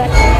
that